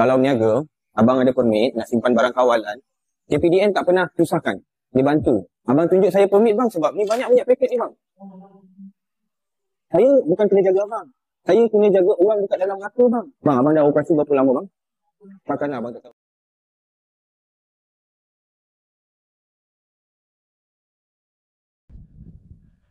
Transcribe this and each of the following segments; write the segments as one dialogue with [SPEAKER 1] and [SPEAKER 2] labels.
[SPEAKER 1] Kalau niaga, abang ada permit nak simpan barang kawalan, KPDN tak pernah susahkan. Dia bantu. Abang tunjuk saya permit bang sebab ni banyak-banyak paket ni bang. Saya bukan kena jaga abang. Saya kena jaga uang dekat dalam raka bang. Bang, abang dah operasi berapa lama bang? Takkan abang tak tahu.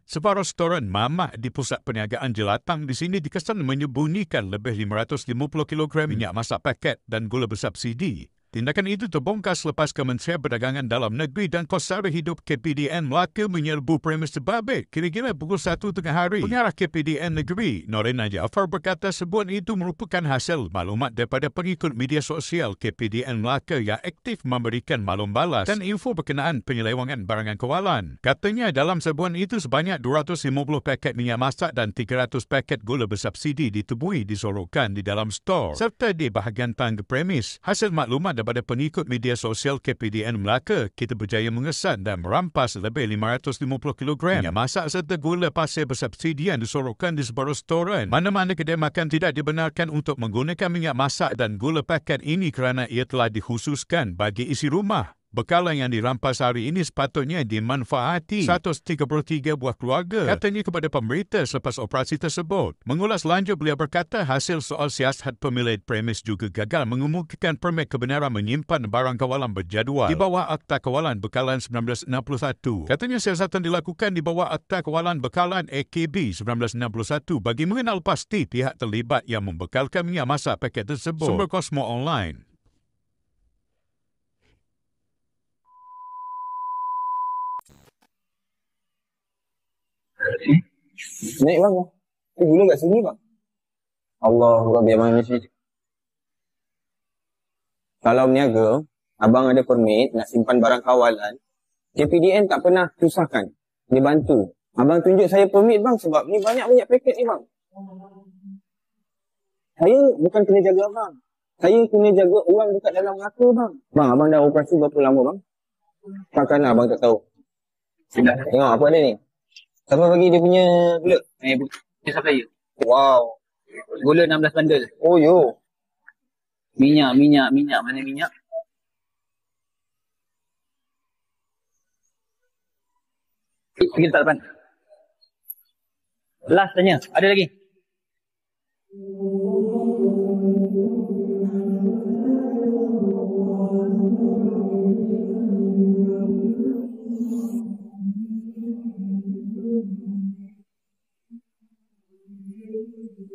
[SPEAKER 2] Sebuah restoran mamak di pusat perniagaan Jelatang di sini dikesan menyembunyikan lebih 550 kg minyak masak paket dan gula bersubsidi Tindakan itu terbongkar selepas Kementerian Perdagangan Dalam Negeri dan Kos Sara Hidup KPDN Melaka menyerbu premis terbabit kira-kira pukul 1 tengah hari. Pengarah KPDN Negeri, Norina Jaafar berkata sebuah itu merupakan hasil maklumat daripada pengikut media sosial KPDN Melaka yang aktif memberikan maklum balas dan info berkenaan penyelewangan barangan kawalan. Katanya dalam sebuah itu sebanyak 250 paket minyak masak dan 300 paket gula bersubsidi ditemui disorokan di dalam stor serta di bahagian tangga premis. Hasil maklumat daripada pengikut media sosial KPDN Melaka, kita berjaya mengesan dan merampas lebih 550 kg minyak masak serta gula pasir bersubsidi yang disorokkan di sebuah restoran. Mana-mana kedai makan tidak dibenarkan untuk menggunakan minyak masak dan gula paket ini kerana ia telah dikhususkan bagi isi rumah. Bekalan yang dirampas hari ini sepatutnya dimanfaati 133 buah keluarga, katanya kepada pemberita selepas operasi tersebut. Mengulas lanjut, beliau berkata hasil soal siasat pemilik premis juga gagal mengemukakan permit kebenaran menyimpan barang kawalan berjadual di bawah Akta Kawalan Bekalan 1961. Katanya siasatan dilakukan di bawah Akta Kawalan Bekalan AKB 1961 bagi mengenal pasti pihak terlibat yang membekalkan minyak masak paket tersebut. Sumber Cosmo Online.
[SPEAKER 1] Naik bang. Eh, gula kat sini bang. Allah, Rabbi Abang ni Kalau berniaga, abang ada permit nak simpan barang kawalan, KPDN tak pernah susahkan. Dia bantu. Abang tunjuk saya permit bang sebab ni banyak-banyak paket ni bang. Saya bukan kena jaga abang. Saya kena jaga uang dekat dalam raka bang. Bang, abang dah operasi berapa lama bang? Takkan abang tak tahu. Tengok apa ada ni? Siapa bagi dia punya gula?
[SPEAKER 3] Eh, dia supplier.
[SPEAKER 1] Wow.
[SPEAKER 3] Gula 16 bundle.
[SPEAKER 1] Oh, yo.
[SPEAKER 3] Minyak, minyak, minyak. Mana minyak? Pergi letak depan. Last tanya. Ada lagi?
[SPEAKER 1] Baik,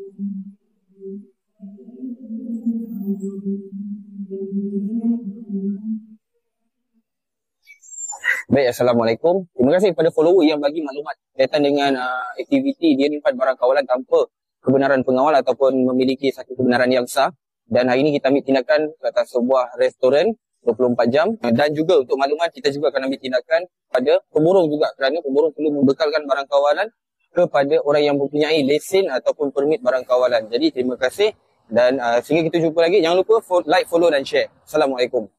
[SPEAKER 1] Assalamualaikum. Terima kasih kepada follower yang bagi maklumat kaitan dengan uh, aktiviti dia nimpan barang kawalan tanpa kebenaran pengawal ataupun memiliki satu kebenaran yang sah. Dan hari ini kita ambil tindakan ke atas sebuah restoran 24 jam. Dan juga untuk maklumat kita juga akan ambil tindakan pada pemborong juga kerana pemborong perlu membekalkan barang kawalan kepada orang yang mempunyai lesen ataupun permit barang kawalan. Jadi terima kasih dan uh, sehingga kita jumpa lagi. Jangan lupa like, follow dan share. Assalamualaikum.